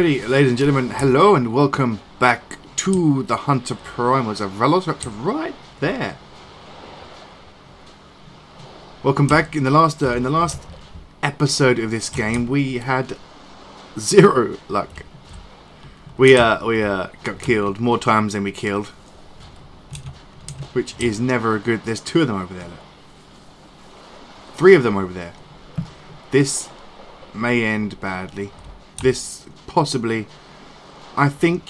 Alrighty, ladies and gentlemen, hello and welcome back to the Hunter Primal. There's a Velociraptor right there. Welcome back. In the last uh, in the last episode of this game, we had zero luck. We uh we uh got killed more times than we killed, which is never a good. There's two of them over there. Three of them over there. This may end badly. This possibly, I think,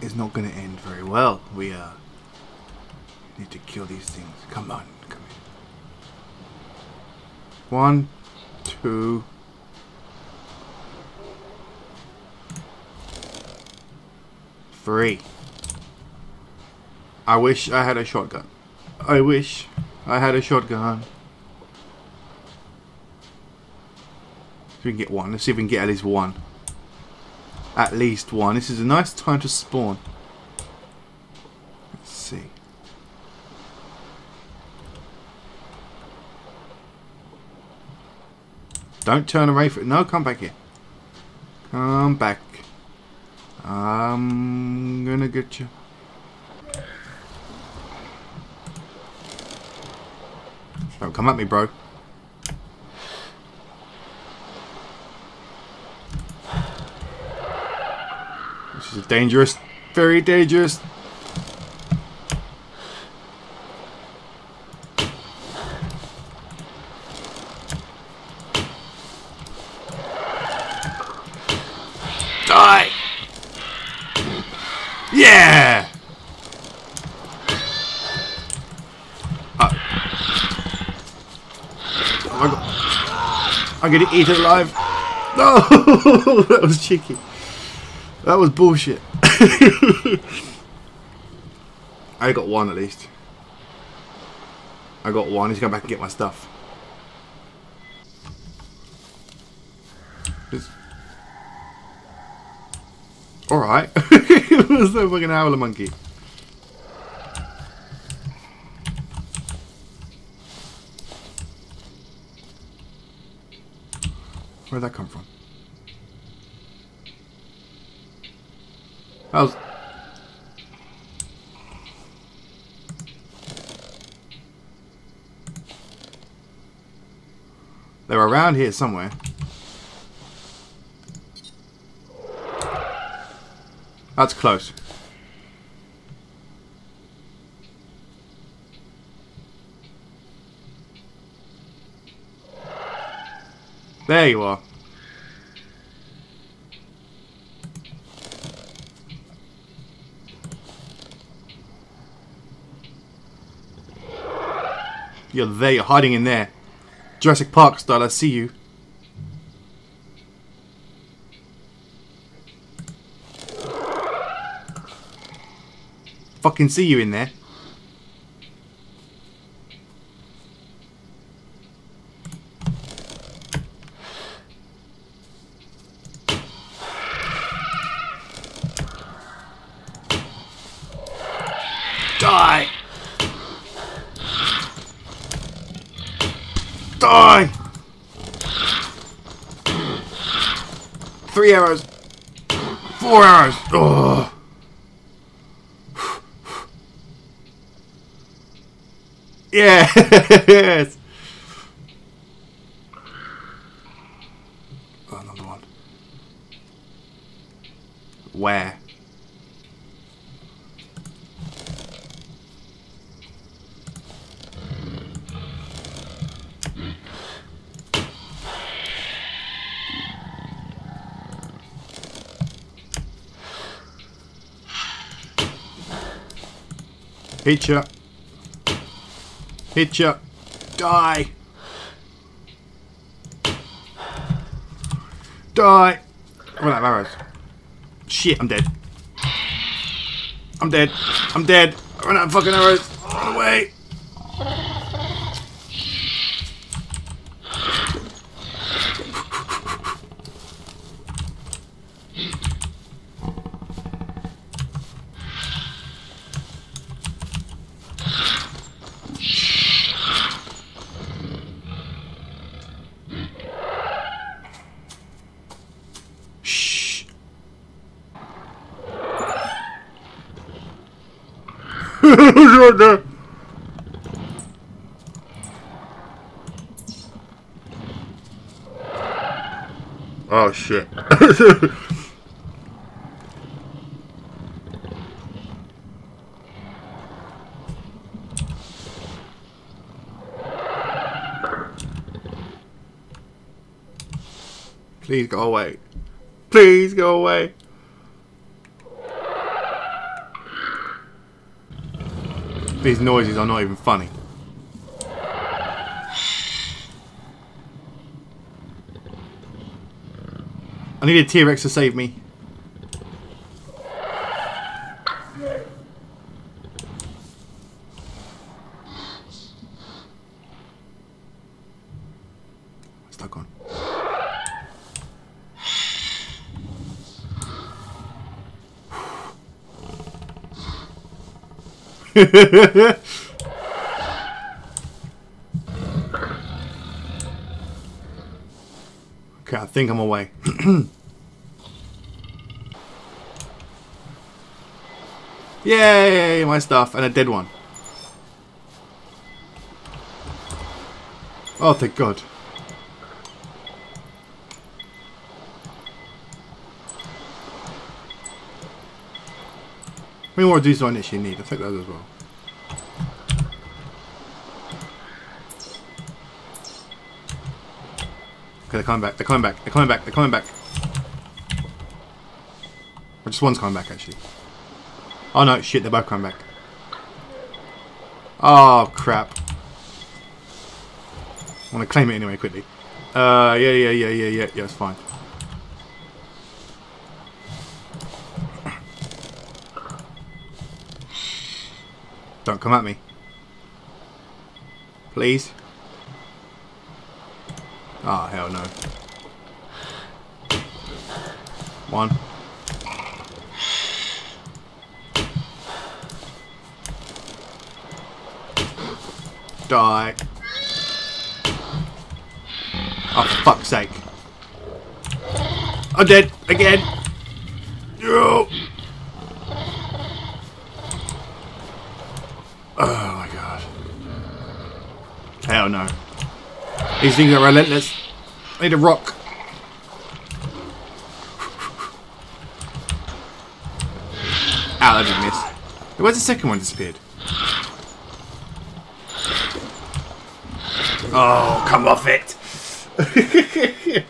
is not going to end very well. We uh, need to kill these things. Come on, come in. One, two. Three. I wish I had a shotgun. I wish I had a shotgun. See if we can get one. Let's see if we can get at least one. At least one. This is a nice time to spawn. Let's see. Don't turn away from it. No, come back here. Come back. I'm gonna get you. Don't come at me, bro. Is dangerous. Very dangerous. Die! Yeah! Uh, I'm gonna eat it alive. No! that was cheeky. That was bullshit. I got one at least. I got one. He's going back and get my stuff. Alright. There's no fucking howler monkey. Where'd that come from? How's... They're around here somewhere. That's close. There you are. You're there, you're hiding in there. Jurassic Park style, I see you. Fucking see you in there. Die! Die! Three arrows. Four arrows. Ugh. Yes! Oh, another one. Where? Hit ya. Hit ya. Die. Die. Run out of arrows. Shit, I'm dead. I'm dead. I'm dead. I run out of fucking arrows. Run away. Oh shit. Please go away. Please go away. These noises are not even funny. I need a T-Rex to save me. Stuck on. okay, I think I'm away. Yay, my stuff, and a dead one. Oh, thank God. Many more dudes do I actually need? I'll take those as well. Okay, they're coming back, they're coming back, they're coming back, they're coming back. Or just one's coming back, actually. Oh no, shit, they're both coming back. Oh, crap. I want to claim it anyway, quickly. Uh, yeah, yeah, yeah, yeah, yeah, yeah, it's fine. Come at me. Please. Ah, oh, hell no. One. Die. Oh, fuck's sake. I'm dead. Again. Oh my god. Hell no. These things are relentless. I need a rock. Ow, that didn't miss. Where's the second one disappeared? Oh, come off it!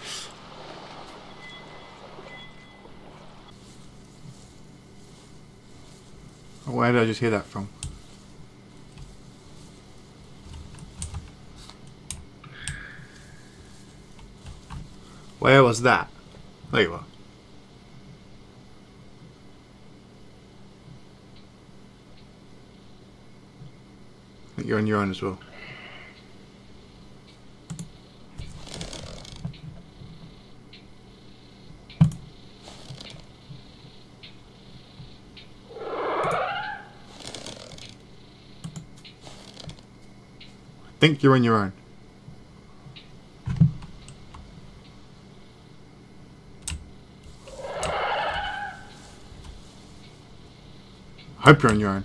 Where did I just hear that from? Where was that? There you are. You're on your own as well. think you're on your own. Hope you're on your own.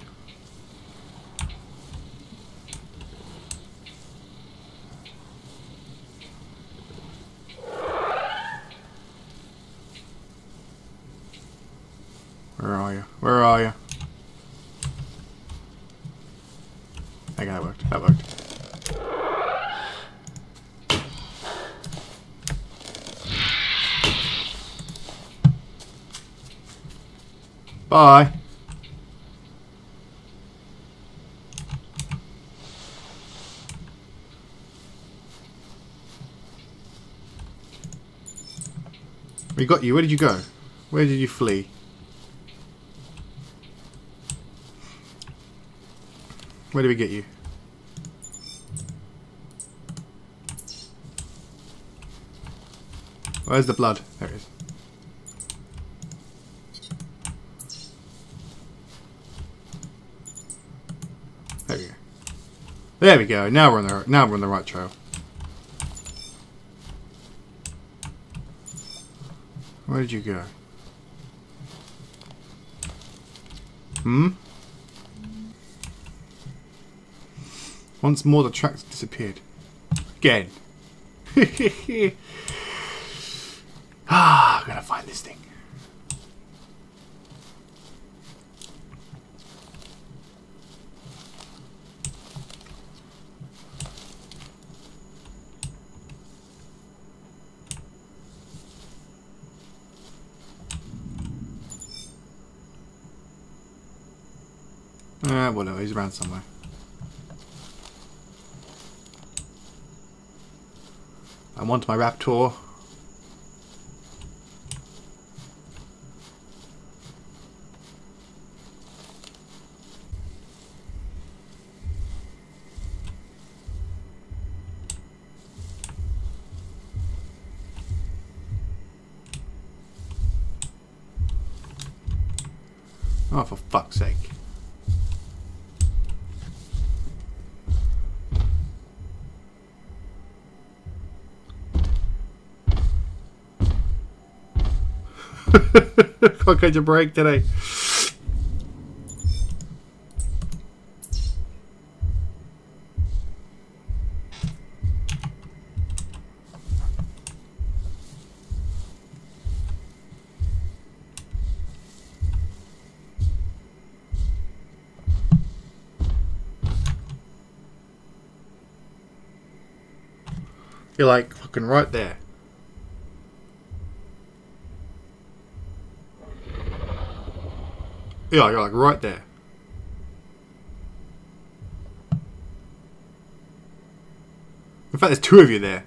Where are you? Where are you? I Okay, that worked. That worked. Bye. Got you. Where did you go? Where did you flee? Where did we get you? Where's the blood? There it is. There we go. There we go. Now we're on the now we're on the right trail. Where'd you go? Hmm? Once more the tracks disappeared. Again. ah, I'm gonna find this thing. Ah, whatever, he's around somewhere. I want my Raptor. Oh, for fuck's sake. Can't catch a break today. You're like fucking right there. Yeah, you're like right there. In fact, there's two of you there.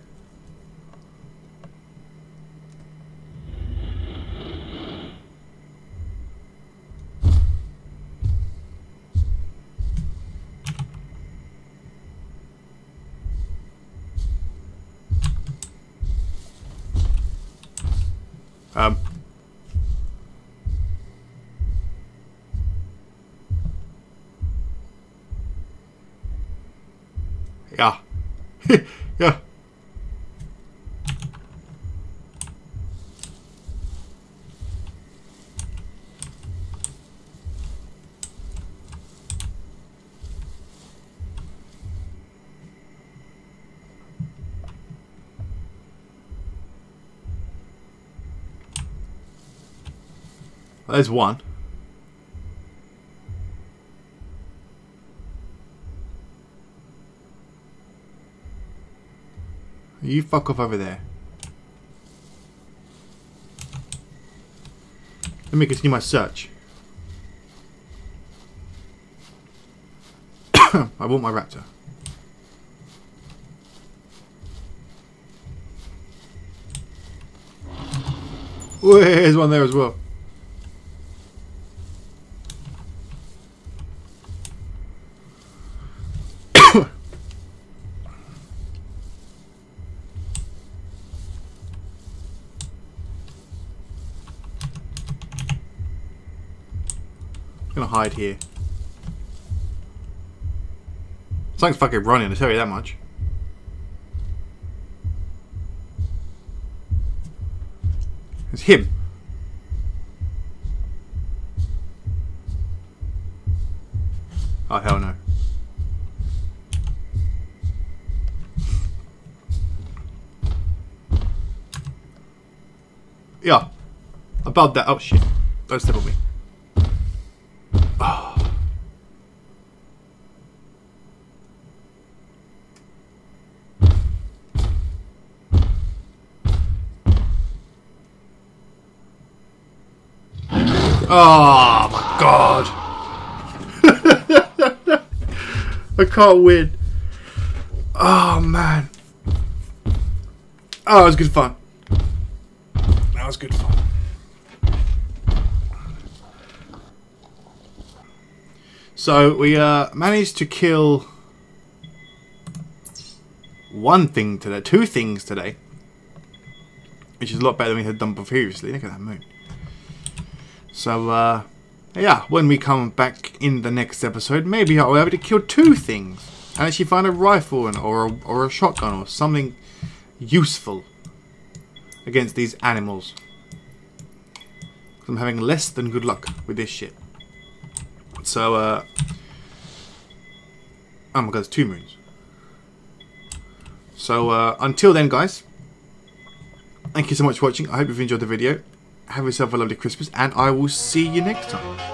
There's one. You fuck off over there. Let me continue my search. I want my raptor. Oh, there's one there as well. Gonna hide here. Something's fucking running, I tell you that much. It's him. Oh hell no. Yeah. Above that. Oh shit. Don't step on me. Oh my god. I can't win. Oh man. Oh, it was good fun. That was good fun. So we uh, managed to kill one thing today, two things today, which is a lot better than we had done previously. Look at that moon. So, uh, yeah, when we come back in the next episode, maybe I'll be able to kill two things. And actually find a rifle and, or, a, or a shotgun or something useful against these animals. I'm having less than good luck with this shit. So, uh... Oh my god, there's two moons. So uh, until then, guys, thank you so much for watching. I hope you've enjoyed the video. Have yourself a lovely Christmas, and I will see you next time.